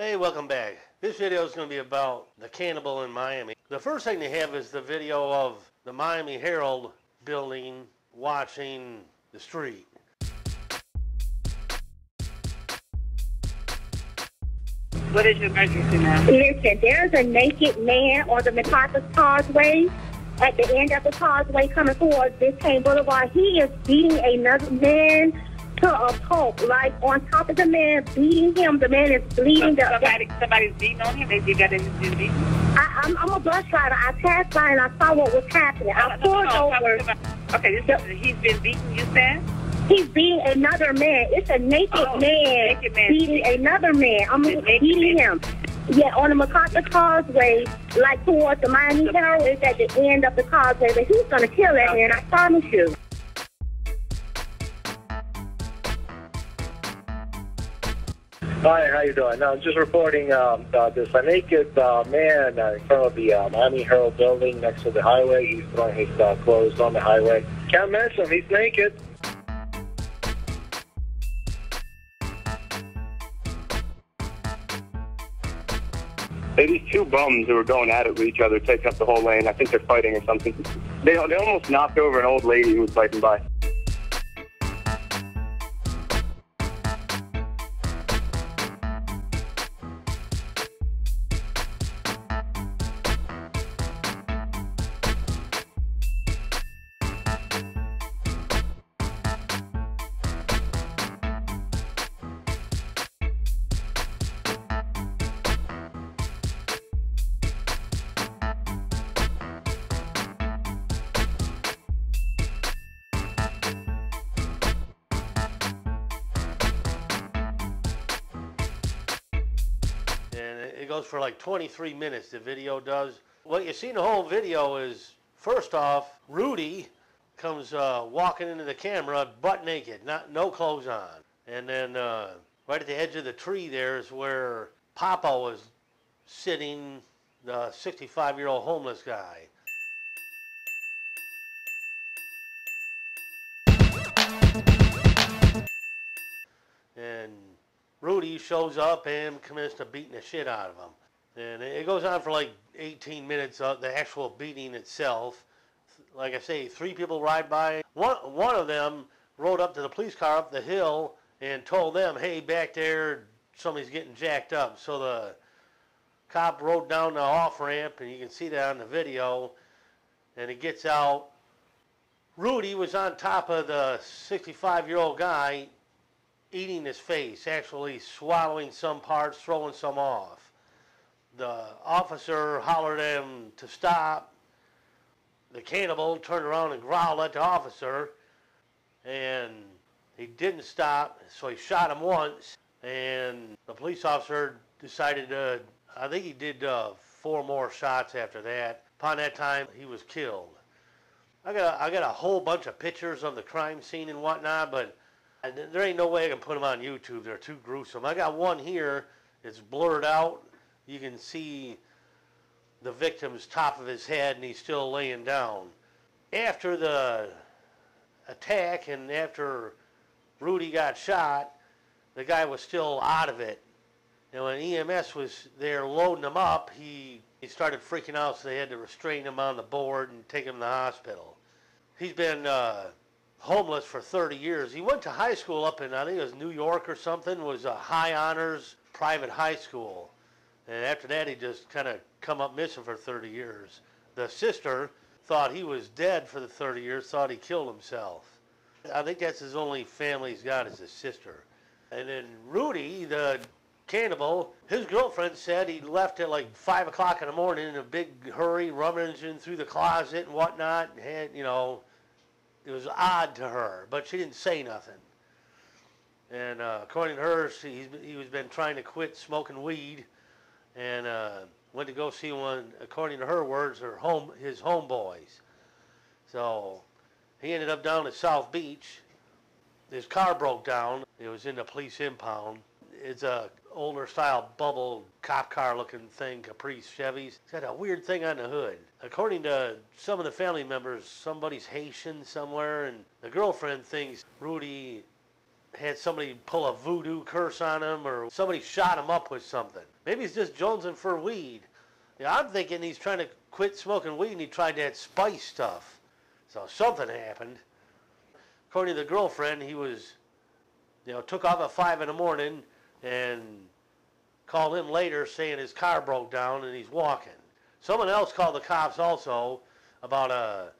Hey, welcome back. This video is going to be about the cannibal in Miami. The first thing they have is the video of the Miami Herald building watching the street. What is your emergency now? Listen, there's a naked man on the MacArthur Causeway at the end of the causeway coming towards Biscayne Boulevard. He is beating another man to a pulp, like on top of the man, beating him. The man is bleeding. The, Somebody, somebody's beating on him. They you got his beating. I, I'm, I'm a bus driver. I passed by and I saw what was happening. I pulled over. Okay, this, he's been beaten. You said. He's beating another man. It's a naked Oh, man naked man. beating another man. I'm A beating him. Yeah, on the MacArthur Causeway, like towards the Miami Herald, is at the end of the causeway. But he's gonna kill that man. I promise you. Hi, how you doing? I'm just reporting um, uh, there's a naked uh, man uh, in front of the uh, Miami Herald building next to the highway. He's throwing his uh, clothes on the highway. Can't miss him. He's naked. Hey, these two bums who were going at it with each other, taking up the whole lane. I think they're fighting or something. They, they almost knocked over an old lady who was fighting by. Goes for like 23 minutes the video does. What you see in the whole video is first off rudy comes uh, walking into the camera butt naked not no clothes on. And then uh, right at the edge of the tree there is where Poppo was sitting the 65 year old homeless guy. And Rudy shows up and commits to beating the shit out of him. And it goes on for like 18 minutes of the actual beating itself. Like I say, three people ride by. One, one of them rode up to the police car up the hill and told them, hey, back there, somebody's getting jacked up. So the cop rode down the off ramp, and you can see that on the video. And it gets out. Rudy was on top of the 65 year old guy eating his face, actually swallowing some parts, throwing some off. The officer hollered at him to stop. The cannibal turned around and growled at the officer, and he didn't stop, so he shot him once, and the police officer decided to, I think he did uh, four more shots after that. Upon that time, he was killed. I got, a, I got a whole bunch of pictures of the crime scene and whatnot, but there ain't no way I can put them on YouTube. They're too gruesome. I got one here. It's blurred out. You can see the victim's top of his head, and he's still laying down. After the attack and after Rudy got shot, the guy was still out of it. And when EMS was there loading him up, he, he started freaking out, so they had to restrain him on the board and take him to the hospital. He's been uh, homeless for 30 years. He went to high school up in, I think it was New York or something, was a high honors private high school. And after that, he just kind of come up missing for 30 years. The sister thought he was dead for the 30 years, thought he killed himself. I think that's his only family he's got is his sister. And then Rudy, the cannibal, his girlfriend said he left at like 5 o'clock in the morning in a big hurry, rummaging through the closet and whatnot. And had, you know, it was odd to her, but she didn't say nothing. And uh, according to her, she, he was been trying to quit smoking weed, and uh, went to go see one. According to her words, her home his homeboys. So he ended up down at South Beach. His car broke down. It was in the police impound. It's a older style bubble cop car looking thing, Caprice Chevys. It's got a weird thing on the hood. According to some of the family members, somebody's Haitian somewhere, and the girlfriend thinks Rudy had somebody pull a voodoo curse on him or somebody shot him up with something. Maybe he's just jonesing for weed. I'm thinking he's trying to quit smoking weed and he tried that spice stuff. So something happened. According to the girlfriend, he was, you know, took off at five in the morning and called in later saying his car broke down and he's walking. Someone else called the cops also about a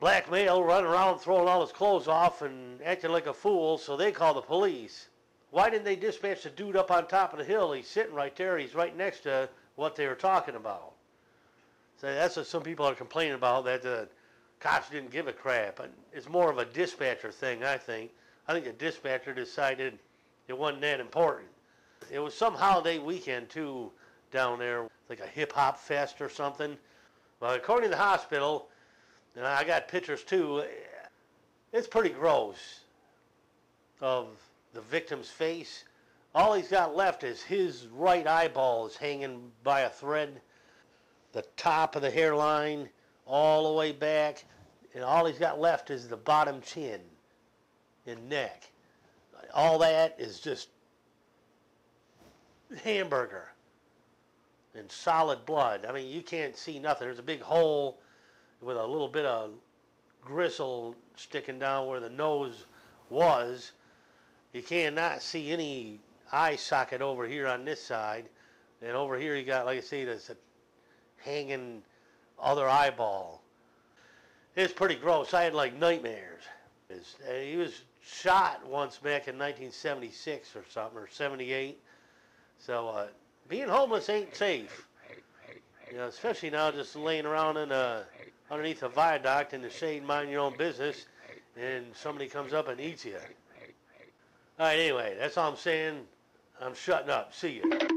black male running around throwing all his clothes off and acting like a fool, so they called the police. Why didn't they dispatch the dude up on top of the hill? He's sitting right there. He's right next to what they were talking about. So that's what some people are complaining about, that the cops didn't give a crap. It's more of a dispatcher thing, I think. I think the dispatcher decided it wasn't that important. It was some holiday weekend, too, down there, like a hip hop fest or something. Well, according to the hospital, and I got pictures too, it's pretty gross of the victim's face. All he's got left is his right eyeball is hanging by a thread, the top of the hairline, all the way back, and all he's got left is the bottom chin and neck. All that is just hamburger and solid blood. I mean, you can't see nothing. There's a big hole with a little bit of gristle sticking down where the nose was. You cannot see any eye socket over here on this side. And over here you got, like I say, this a hanging other eyeball. It's pretty gross. I had like nightmares. He was shot once back in 1976 or something, or 78. So uh, being homeless ain't safe. You know, especially now just laying around in a, underneath a viaduct in the shade, minding your own business, and somebody comes up and eats you. All right, anyway, that's all I'm saying. I'm shutting up. See you.